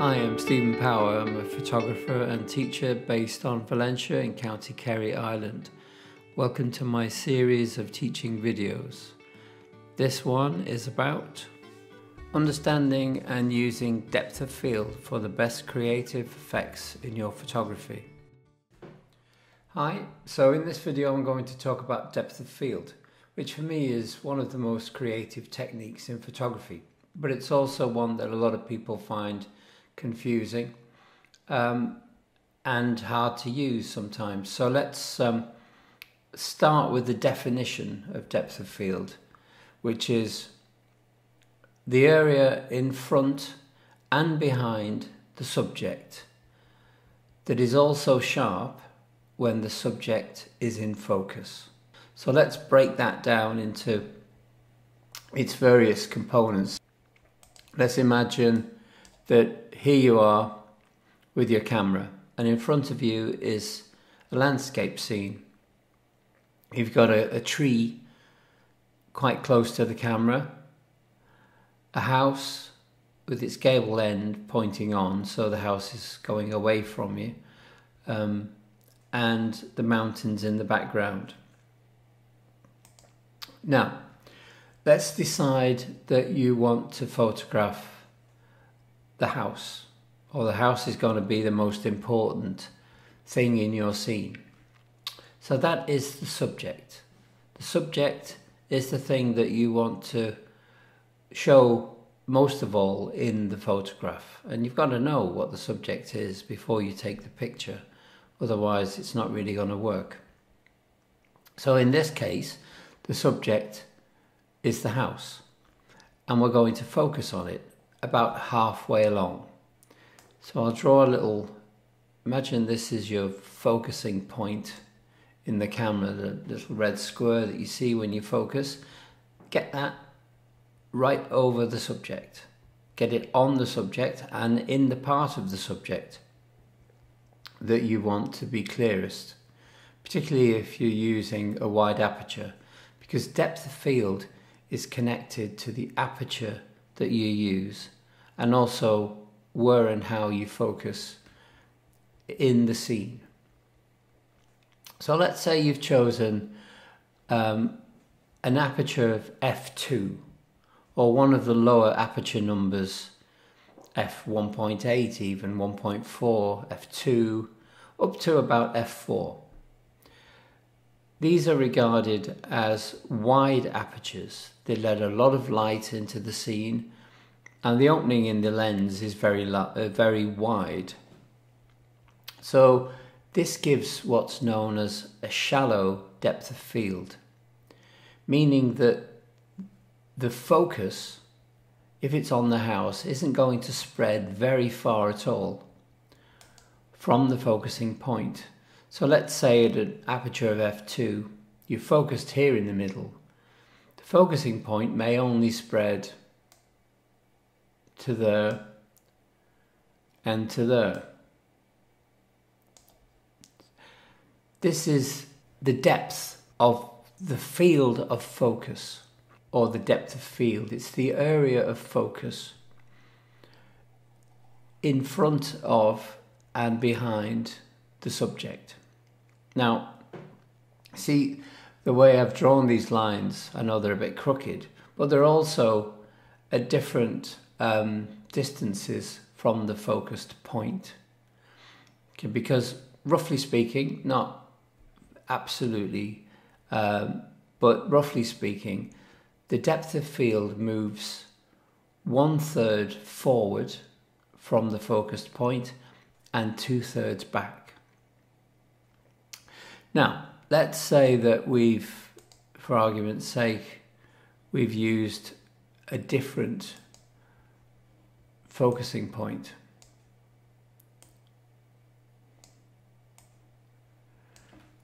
Hi, I'm Stephen Power. I'm a photographer and teacher based on Valentia in County Kerry, Ireland. Welcome to my series of teaching videos. This one is about understanding and using depth of field for the best creative effects in your photography. Hi, so in this video I'm going to talk about depth of field, which for me is one of the most creative techniques in photography, but it's also one that a lot of people find confusing um, and hard to use sometimes. So let's um, start with the definition of depth of field, which is the area in front and behind the subject that is also sharp when the subject is in focus. So let's break that down into its various components. Let's imagine that here you are with your camera, and in front of you is a landscape scene. You've got a, a tree quite close to the camera, a house with its gable end pointing on, so the house is going away from you, um, and the mountains in the background. Now, let's decide that you want to photograph the house, or the house is going to be the most important thing in your scene. So that is the subject. The subject is the thing that you want to show most of all in the photograph. And you've got to know what the subject is before you take the picture. Otherwise, it's not really going to work. So in this case, the subject is the house. And we're going to focus on it about halfway along. So I'll draw a little, imagine this is your focusing point in the camera, the little red square that you see when you focus. Get that right over the subject. Get it on the subject and in the part of the subject that you want to be clearest, particularly if you're using a wide aperture, because depth of field is connected to the aperture that you use and also where and how you focus in the scene. So let's say you've chosen um, an aperture of f2 or one of the lower aperture numbers f1.8 even 1.4 f2 up to about f4 these are regarded as wide apertures. They let a lot of light into the scene and the opening in the lens is very, uh, very wide. So this gives what's known as a shallow depth of field, meaning that the focus, if it's on the house, isn't going to spread very far at all from the focusing point. So let's say at an aperture of f2, you focused here in the middle. Focusing point may only spread to there and to there. This is the depth of the field of focus or the depth of field. It's the area of focus in front of and behind the subject. Now, see the way I've drawn these lines, I know they're a bit crooked, but they're also at different um, distances from the focused point. Okay, because roughly speaking, not absolutely, um, but roughly speaking, the depth of field moves one third forward from the focused point and two thirds back. Now, let's say that we've, for argument's sake, we've used a different focusing point.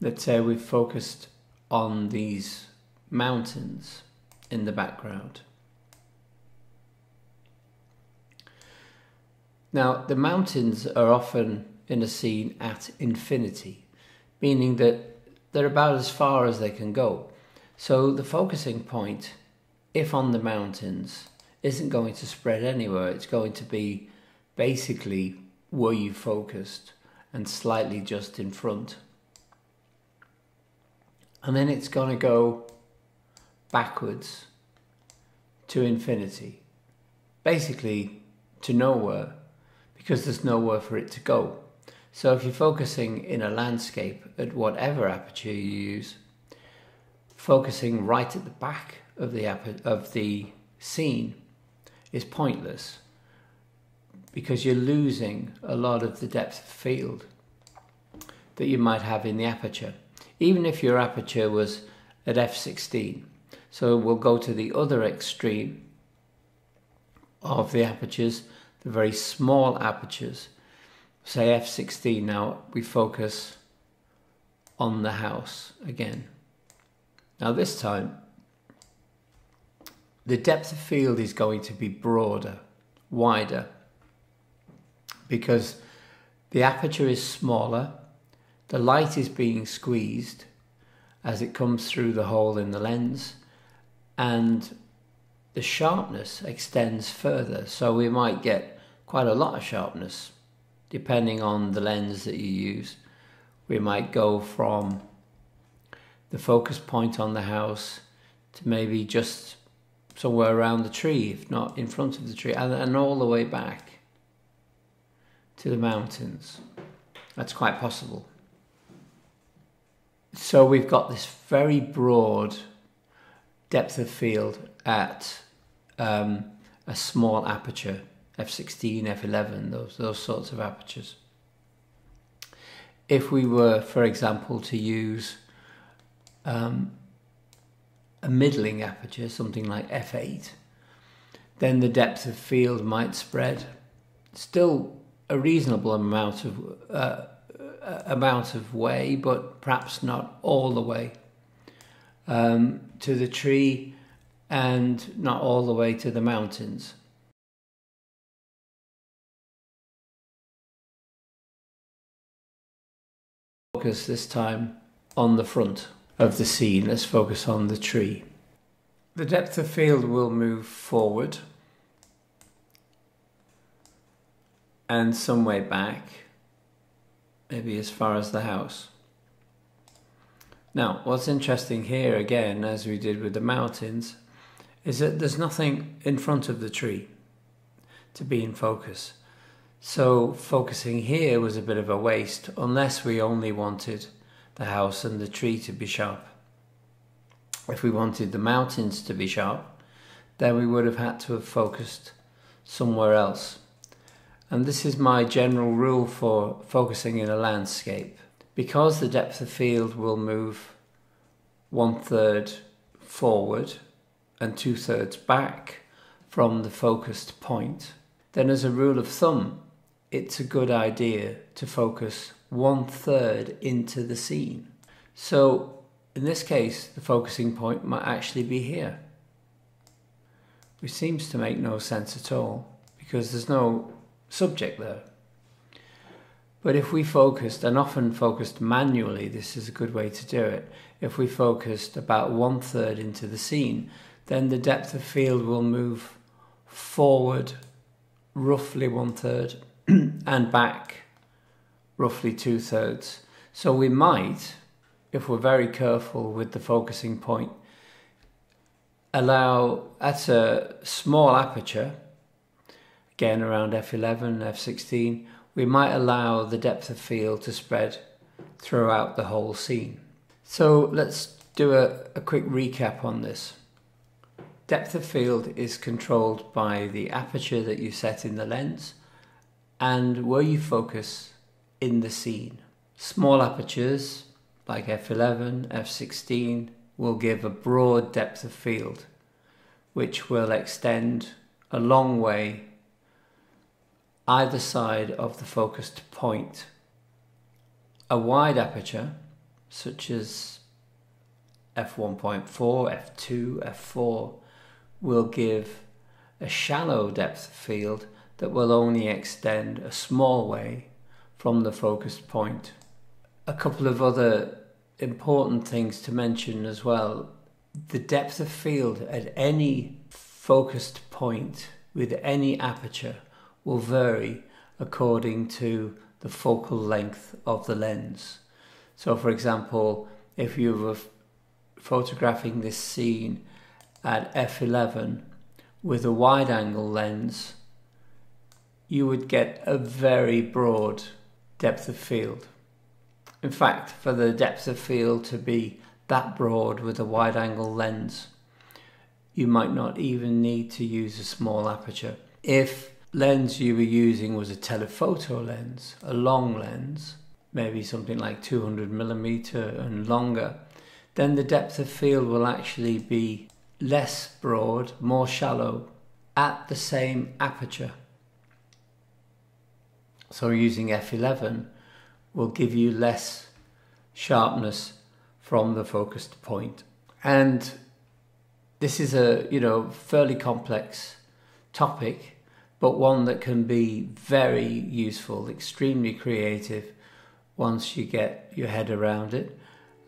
Let's say we've focused on these mountains in the background. Now, the mountains are often in a scene at infinity meaning that they're about as far as they can go. So the focusing point, if on the mountains, isn't going to spread anywhere. It's going to be basically where you focused and slightly just in front. And then it's going to go backwards to infinity. Basically, to nowhere, because there's nowhere for it to go. So if you're focusing in a landscape at whatever aperture you use, focusing right at the back of the of the scene is pointless because you're losing a lot of the depth of field that you might have in the aperture. Even if your aperture was at f16. So we'll go to the other extreme of the apertures, the very small apertures. Say f16 now, we focus on the house again. Now this time, the depth of field is going to be broader, wider, because the aperture is smaller, the light is being squeezed as it comes through the hole in the lens, and the sharpness extends further. So we might get quite a lot of sharpness depending on the lens that you use. We might go from the focus point on the house to maybe just somewhere around the tree, if not in front of the tree, and, and all the way back to the mountains. That's quite possible. So we've got this very broad depth of field at um, a small aperture, f16, f11, those, those sorts of apertures. If we were, for example, to use um, a middling aperture, something like f8, then the depth of field might spread still a reasonable amount of uh, amount of way, but perhaps not all the way um, to the tree and not all the way to the mountains. Focus this time on the front of the scene. Let's focus on the tree. The depth of field will move forward and some way back, maybe as far as the house. Now, what's interesting here again, as we did with the mountains, is that there's nothing in front of the tree to be in focus. So focusing here was a bit of a waste unless we only wanted the house and the tree to be sharp. If we wanted the mountains to be sharp, then we would have had to have focused somewhere else. And this is my general rule for focusing in a landscape. Because the depth of field will move one third forward and two thirds back from the focused point, then as a rule of thumb, it's a good idea to focus one third into the scene. So in this case, the focusing point might actually be here, which seems to make no sense at all because there's no subject there. But if we focused, and often focused manually, this is a good way to do it. If we focused about one third into the scene, then the depth of field will move forward roughly one third and back roughly two thirds. So we might, if we're very careful with the focusing point, allow at a small aperture again around f11, f16, we might allow the depth of field to spread throughout the whole scene. So let's do a, a quick recap on this. Depth of field is controlled by the aperture that you set in the lens and where you focus in the scene. Small apertures like f11, f16 will give a broad depth of field which will extend a long way either side of the focused point. A wide aperture, such as f1.4, f2, f4, will give a shallow depth of field that will only extend a small way from the focused point. A couple of other important things to mention as well. The depth of field at any focused point with any aperture will vary according to the focal length of the lens. So, for example, if you were photographing this scene at f11 with a wide angle lens, you would get a very broad depth of field. In fact, for the depth of field to be that broad with a wide angle lens, you might not even need to use a small aperture. If lens you were using was a telephoto lens, a long lens, maybe something like 200 millimeter and longer, then the depth of field will actually be less broad, more shallow at the same aperture. So using f11 will give you less sharpness from the focused point. And this is a, you know, fairly complex topic, but one that can be very useful, extremely creative once you get your head around it.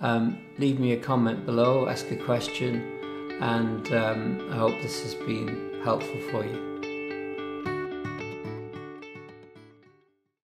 Um, leave me a comment below, ask a question, and um, I hope this has been helpful for you.